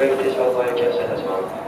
British Authority of Satisfying.